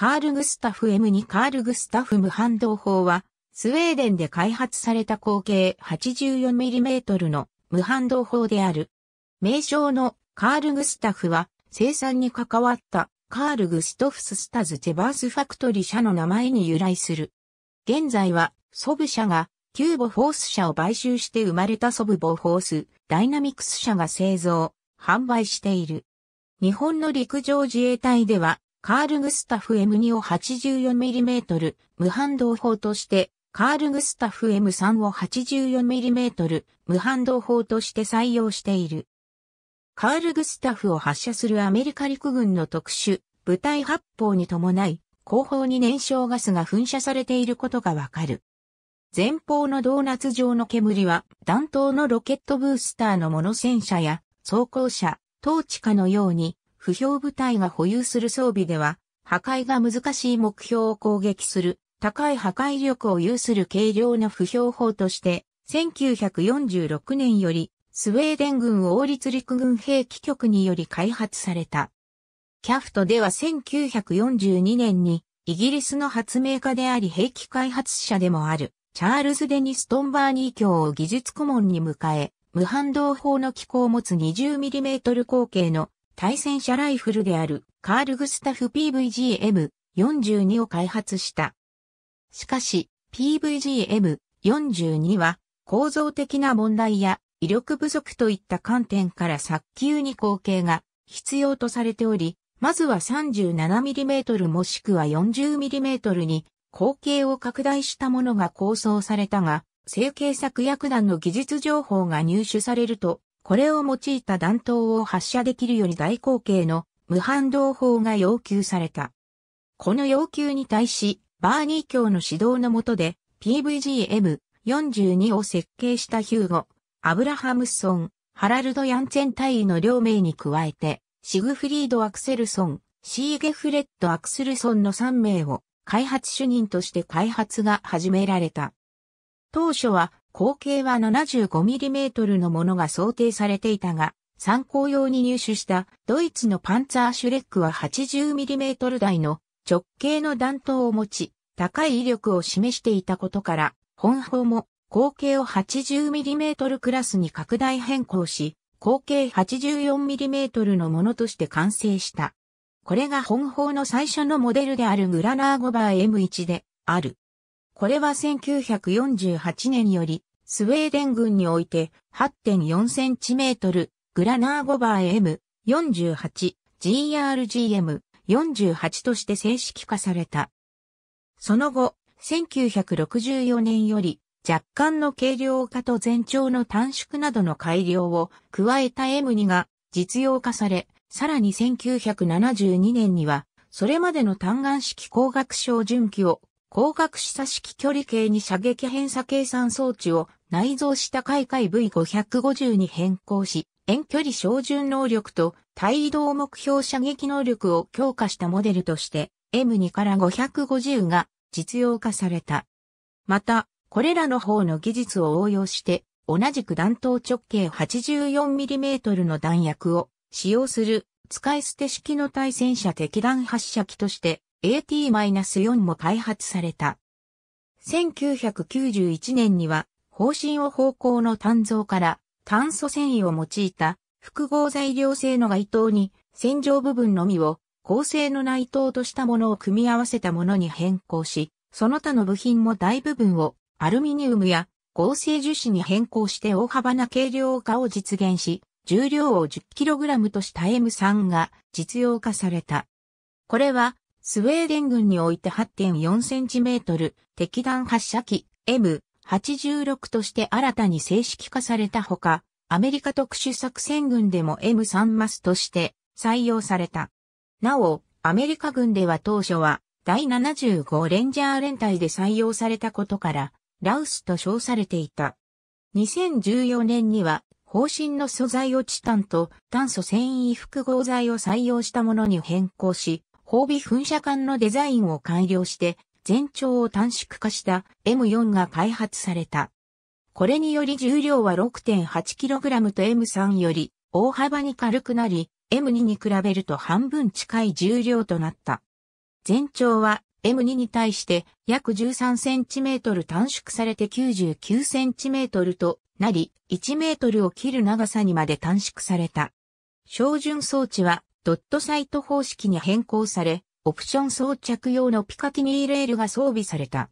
カール・グスタフ M2 カール・グスタフ無反動砲は、スウェーデンで開発された口径 84mm の無反動砲である。名称のカール・グスタフは、生産に関わったカール・グストフス・スタズ・テバース・ファクトリ社の名前に由来する。現在は、ソブ社が、キューボフォース社を買収して生まれたソブボフォース、ダイナミクス社が製造、販売している。日本の陸上自衛隊では、カール・グスタフ M2 を 84mm 無反動砲として、カール・グスタフ M3 を 84mm 無反動砲として採用している。カール・グスタフを発射するアメリカ陸軍の特殊、部隊発砲に伴い、後方に燃焼ガスが噴射されていることがわかる。前方のドーナツ状の煙は弾頭のロケットブースターのモノ戦車や装甲車、統治下のように不評部隊が保有する装備では破壊が難しい目標を攻撃する高い破壊力を有する軽量な不評砲として1946年よりスウェーデン軍王立陸軍兵器局により開発された。キャフトでは1942年にイギリスの発明家であり兵器開発者でもあるチャールズ・デニストンバーニー卿を技術顧問に迎え、無反動砲の機構を持つ 20mm 口径の対戦車ライフルであるカール・グスタフ PVGM42 を開発した。しかし PVGM42 は構造的な問題や威力不足といった観点から早急に後継が必要とされており、まずは 37mm もしくは 40mm に後継を拡大したものが構想されたが、成形策薬弾の技術情報が入手されると、これを用いた弾頭を発射できるより大口径の無反動砲が要求された。この要求に対し、バーニー卿の指導の下で PVGM42 を設計したヒューゴ、アブラハムソン、ハラルド・ヤンツェン隊員の両名に加えて、シグフリード・アクセルソン、シーゲフレッド・アクセルソンの3名を開発主任として開発が始められた。当初は口径は 75mm のものが想定されていたが、参考用に入手したドイツのパンツァーシュレックは 80mm 台の直径の弾頭を持ち、高い威力を示していたことから、本砲も口径を 80mm クラスに拡大変更し、口径 84mm のものとして完成した。これが本砲の最初のモデルであるグラナーゴバー M1 である。これは1948年よりスウェーデン軍において 8.4cm グラナーゴバー M48 GRGM48 として正式化された。その後、1964年より若干の軽量化と全長の短縮などの改良を加えた M2 が実用化され、さらに1972年には、それまでの単眼式光学照準器を光学示唆式距離計に射撃偏差計算装置を内蔵した海海 V550 に変更し、遠距離照準能力と対移動目標射撃能力を強化したモデルとして M2 から550が実用化された。また、これらの方の技術を応用して、同じく弾頭直径 84mm の弾薬を使用する使い捨て式の対戦車敵弾発射機として AT-4 も開発された。1991年には方針を方向の単造から炭素繊維を用いた複合材料製の街灯に線状部分のみを高性の内灯としたものを組み合わせたものに変更し、その他の部品も大部分をアルミニウムや合成樹脂に変更して大幅な軽量化を実現し、重量を 10kg とした M3 が実用化された。これは、スウェーデン軍において 8.4cm 敵弾発射機 M 86として新たに正式化されたほか、アメリカ特殊作戦軍でも M3 マスとして採用された。なお、アメリカ軍では当初は第75レンジャー連隊で採用されたことから、ラウスと称されていた。2014年には、方針の素材をチタンと炭素繊維複合材を採用したものに変更し、包尾噴射管のデザインを改良して、全長を短縮化した M4 が開発された。これにより重量は 6.8kg と M3 より大幅に軽くなり、M2 に比べると半分近い重量となった。全長は M2 に対して約 13cm 短縮されて 99cm となり、1メートルを切る長さにまで短縮された。標準装置はドットサイト方式に変更され、オプション装着用のピカティニーレールが装備された。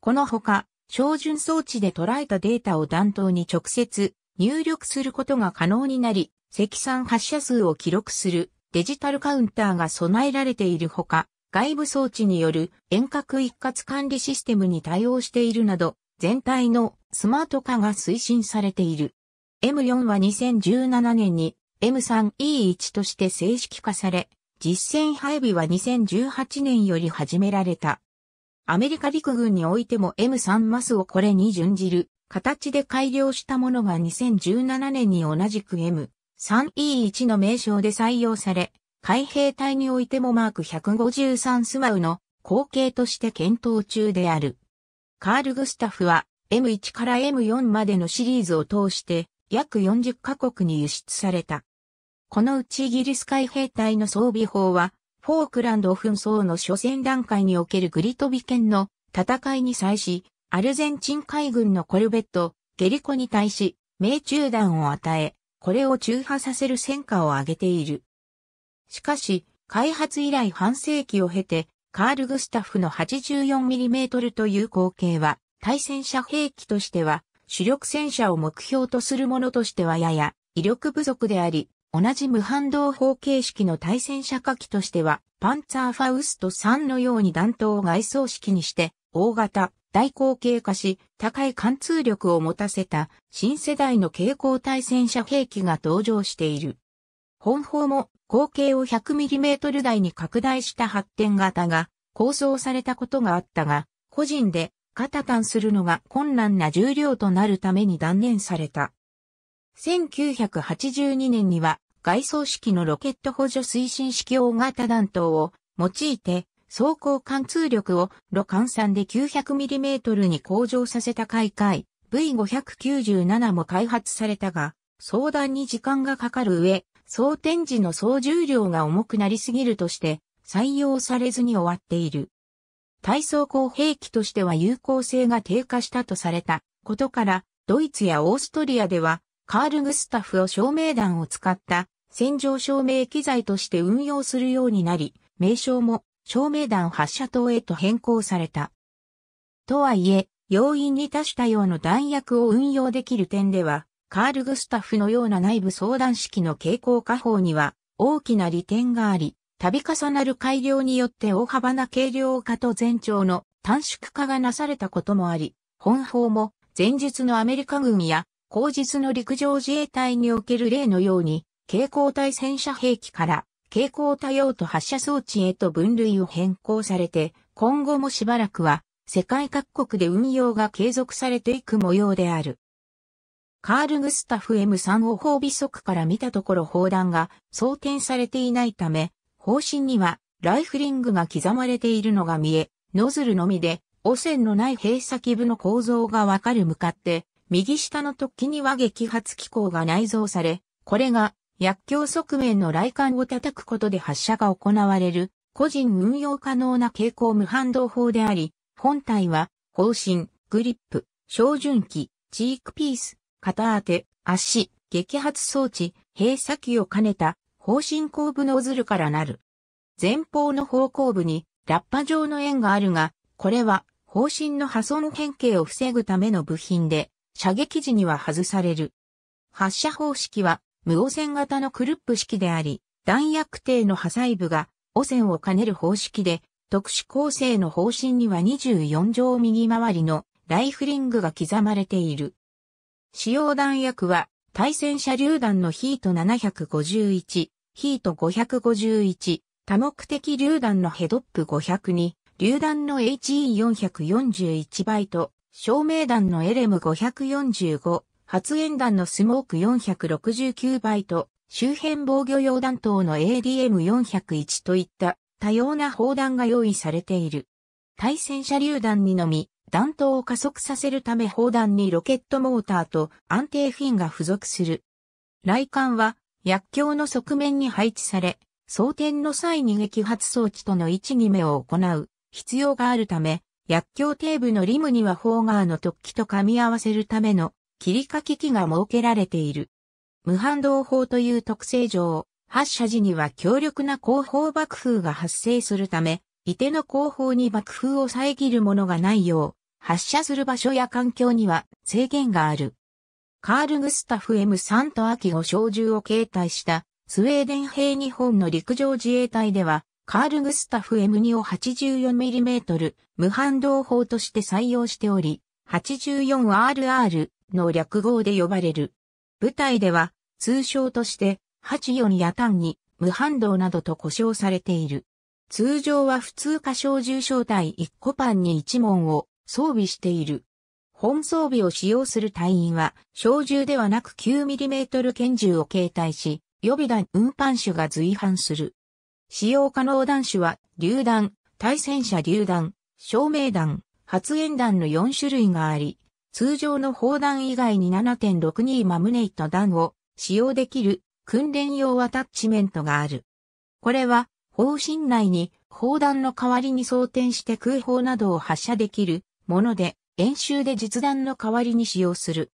このほか、標準装置で捉えたデータを弾頭に直接入力することが可能になり、積算発射数を記録するデジタルカウンターが備えられているほか、外部装置による遠隔一括管理システムに対応しているなど、全体のスマート化が推進されている。M4 は2017年に M3E1 として正式化され、実戦配備は2018年より始められた。アメリカ陸軍においても M3 マスをこれに準じる形で改良したものが2017年に同じく M3E1 の名称で採用され、海兵隊においてもマーク153スマウの後継として検討中である。カール・グスタフは M1 から M4 までのシリーズを通して約40カ国に輸出された。このうちイギリス海兵隊の装備法は、フォークランド紛争の初戦段階におけるグリトビ県の戦いに際し、アルゼンチン海軍のコルベット、ゲリコに対し、命中弾を与え、これを中破させる戦果を挙げている。しかし、開発以来半世紀を経て、カール・グスタフの 84mm という口径は、対戦車兵器としては、主力戦車を目標とするものとしてはやや威力不足であり、同じ無反動砲形式の対戦車火器としては、パンツァーファウスト3のように弾頭を外装式にして、大型、大口径化し、高い貫通力を持たせた新世代の蛍光対戦車兵器が登場している。本砲も口径を 100mm 台に拡大した発展型が構想されたことがあったが、個人で肩単するのが困難な重量となるために断念された。1982年には外装式のロケット補助推進式大型弾頭を用いて走行貫通力を路換算で 900mm に向上させた開会 V597 も開発されたが、相談に時間がかかる上、装填時の総重量が重くなりすぎるとして採用されずに終わっている。対装甲兵器としては有効性が低下したとされたことから、ドイツやオーストリアではカール・グスタフを照明弾を使った戦場照明機材として運用するようになり、名称も照明弾発射塔へと変更された。とはいえ、要因に多種多様の弾薬を運用できる点では、カール・グスタフのような内部相談式の傾向下方には大きな利点があり、度重なる改良によって大幅な軽量化と全長の短縮化がなされたこともあり、本法も前述のアメリカ軍や後日の陸上自衛隊における例のように、蛍光体戦車兵器から蛍光多用途発射装置へと分類を変更されて、今後もしばらくは世界各国で運用が継続されていく模様である。カール・グスタフ M3 を砲尾側から見たところ砲弾が装填されていないため、方針にはライフリングが刻まれているのが見え、ノズルのみで、汚染のない閉鎖基部の構造がわかる向かって、右下の突起には激発機構が内蔵され、これが薬莢側面の雷管を叩くことで発射が行われる個人運用可能な蛍光無反動砲であり、本体は方針、グリップ、照準器、チークピース、片当て、足、激発装置、閉鎖器を兼ねた方針後部ノズルからなる。前方の方向部にラッパ状の円があるが、これは方針の破損変形を防ぐための部品で、射撃時には外される。発射方式は無汚染型のクルップ式であり、弾薬艇の破砕部が汚染を兼ねる方式で、特殊構成の方針には24条右回りのライフリングが刻まれている。使用弾薬は対戦車榴弾のヒート751、ヒート551、多目的榴弾のヘドップ502、榴弾の HE441 バイト、照明弾のエレム545、発煙弾のスモーク469バイト、周辺防御用弾頭の ADM401 といった多様な砲弾が用意されている。対戦車榴弾にのみ、弾頭を加速させるため砲弾にロケットモーターと安定フィンが付属する。雷管は薬莢の側面に配置され、装填の際に撃発装置との位置決めを行う必要があるため、薬莢底部のリムにはフォーガーの突起と噛み合わせるための切り欠き機が設けられている。無反動砲という特性上、発射時には強力な後方爆風が発生するため、いての後方に爆風を遮るものがないよう、発射する場所や環境には制限がある。カール・グスタフ M3 と秋5小銃を携帯したスウェーデン兵日本の陸上自衛隊では、カール・グスタフ M2 を 84mm 無反動砲として採用しており、84RR の略号で呼ばれる。部隊では通称として84や単に無反動などと呼称されている。通常は普通過小銃小隊1個パンに1門を装備している。本装備を使用する隊員は、小銃ではなく 9mm 拳銃を携帯し、予備弾運搬手が随伴する。使用可能弾種は、榴弾、対戦車榴弾、照明弾、発煙弾の4種類があり、通常の砲弾以外に7.62マムネイト弾を使用できる訓練用アタッチメントがある。これは、砲身内に砲弾の代わりに装填して空砲などを発射できるもので、演習で実弾の代わりに使用する。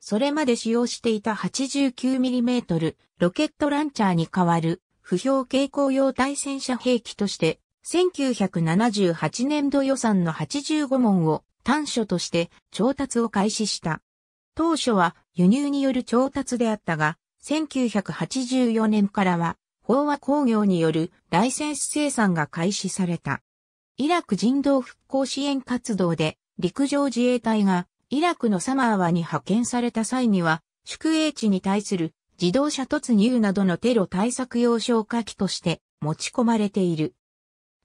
それまで使用していた 89mm ロケットランチャーに代わる不評傾向用対戦車兵器として、1978年度予算の85門を短所として調達を開始した。当初は輸入による調達であったが、1984年からは飽和工業によるライセンス生産が開始された。イラク人道復興支援活動で陸上自衛隊がイラクのサマーワに派遣された際には宿営地に対する自動車突入などのテロ対策用消火器として持ち込まれている。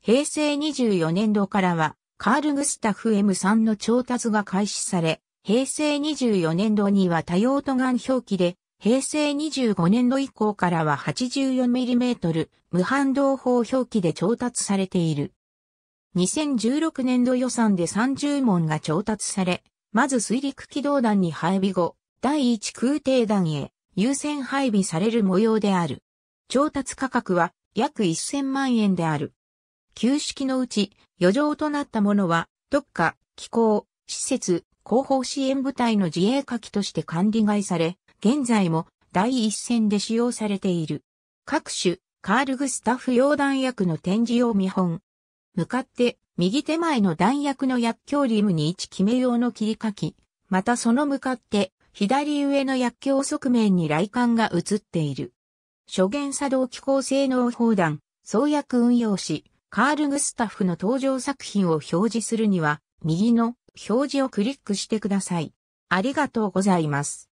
平成24年度からはカール・グスタフ M3 の調達が開始され、平成24年度には多用途ガン表記で、平成25年度以降からは 84mm 無反動砲表記で調達されている。2016年度予算で30門が調達され、まず水陸機動団に配備後、第1空挺団へ優先配備される模様である。調達価格は約1000万円である。旧式のうち余剰となったものは特化、機構、施設、広報支援部隊の自衛火器として管理外され、現在も第一線で使用されている。各種、カールグスタッフ用弾薬の展示用見本。向かって右手前の弾薬の薬莢リムに位置決め用の切り書き、またその向かって左上の薬莢側面に雷管が映っている。諸元作動機構性能砲弾、創薬運用紙、カール・グスタフの登場作品を表示するには、右の表示をクリックしてください。ありがとうございます。